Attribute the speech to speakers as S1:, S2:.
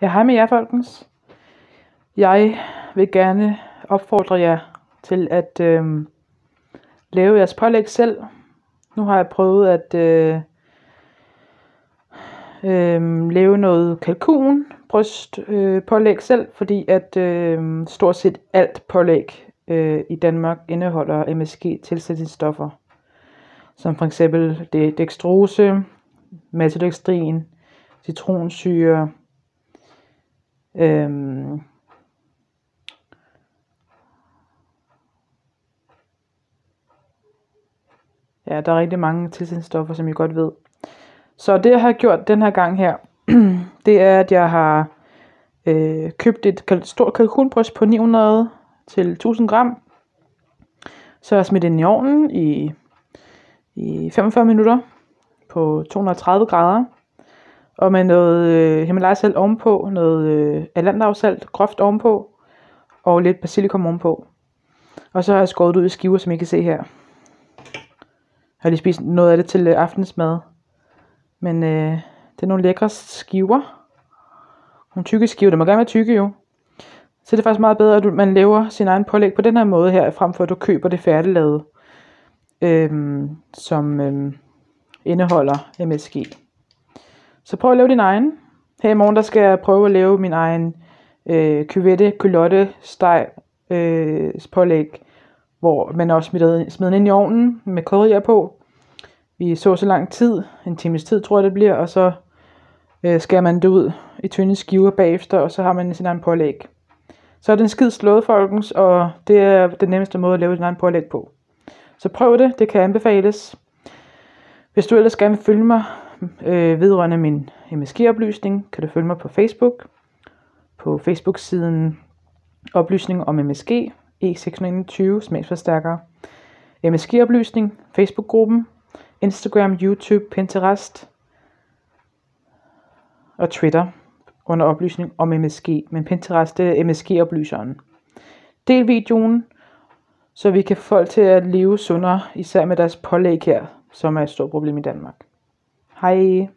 S1: Ja, hej med jer, folkens. Jeg vil gerne opfordre jer til at øh, lave jeres pålæg selv. Nu har jeg prøvet at øh, øh, lave noget kalkun bryst øh, pålæg selv, fordi at øh, stort set alt pålæg øh, i Danmark indeholder MSG tilsætningsstoffer, som for eksempel det dextrose, maltodextrin, citronsyre, Øhm, ja, der er rigtig mange tilsætningsstoffer, som I godt ved. Så det jeg har gjort den her gang her, det er, at jeg har øh, købt et kal- stort kalkunbryst på 900 til 1000 gram. Så jeg smidt ind i ovnen i, i 45 minutter på 230 grader. Og med noget øh, Himalaya-salt ovenpå, noget øh, Alandavsalt groft ovenpå, og lidt basilikum ovenpå. Og så har jeg skåret ud i skiver, som I kan se her. Jeg har lige spist noget af det til øh, aftensmad. Men øh, det er nogle lækre skiver. Nogle tykke skiver, det må gerne være tykke jo. Så det er faktisk meget bedre, at man laver sin egen pålæg på den her måde her, frem for at du køber det færdiglavet, øhm, som øhm, indeholder MSG. Så prøv at lave din egen. Her i morgen der skal jeg prøve at lave min egen øh, kyvette, culotte, steg, øh, pålæg, hvor man også smider, smider den ind i ovnen med krydderier på. Vi så så lang tid, en times tid tror jeg det bliver, og så øh, skærer man det ud i tynde skiver bagefter, og så har man sin egen pålæg. Så er den skid slået, folkens, og det er den nemmeste måde at lave sin egen pålæg på. Så prøv det, det kan anbefales. Hvis du ellers gerne vil følge mig øh, vedrørende min MSG-oplysning, kan du følge mig på Facebook. På Facebook-siden Oplysning om MSG, E621 smagsforstærkere. MSG-oplysning, Facebook-gruppen, Instagram, YouTube, Pinterest og Twitter under oplysning om MSG. Men Pinterest det er MSG-oplyseren. Del videoen, så vi kan få folk til at leve sundere, især med deres pålæg her, som er et stort problem i Danmark. Hej!